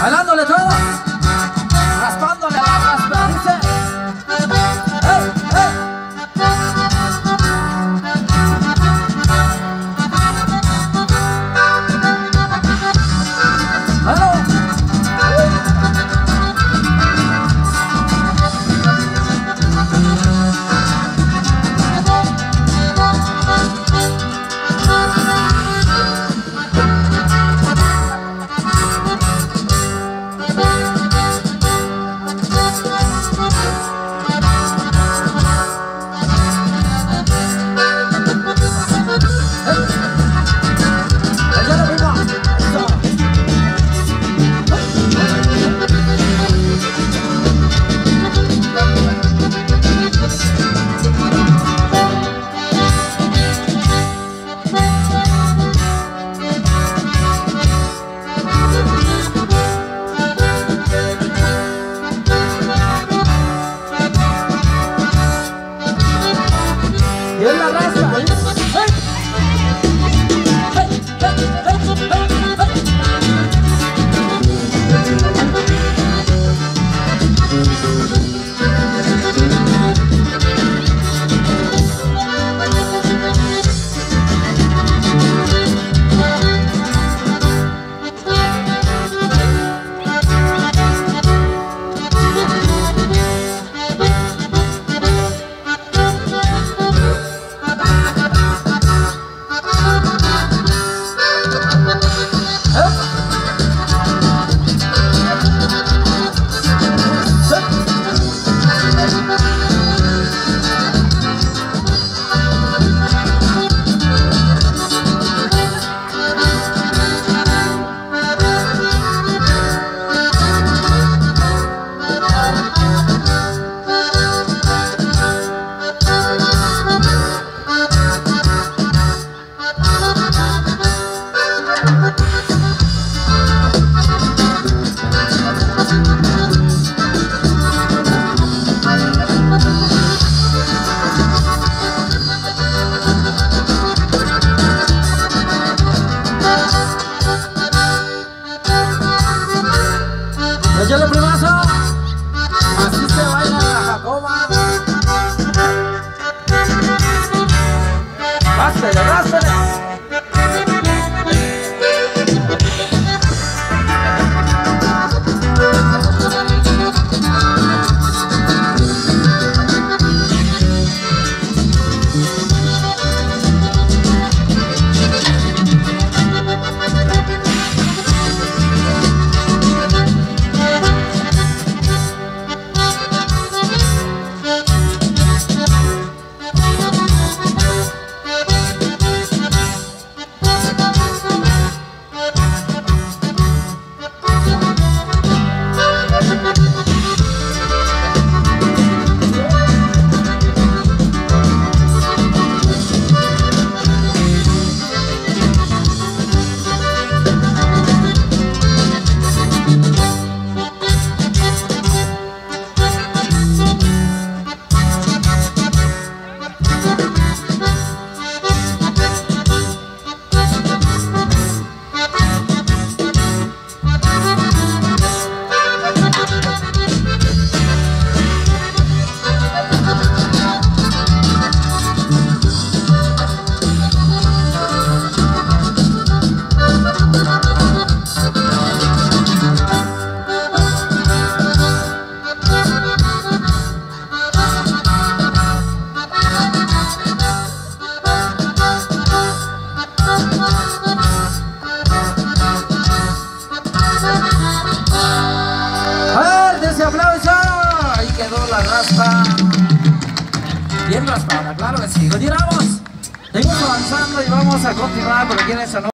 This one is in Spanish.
Bailándole todo. Hey! ¡Échale, primazo! Así quedó la raspa. Bien raspada, claro que sí. Continuamos. Seguimos avanzando y vamos a continuar porque quieren eso no.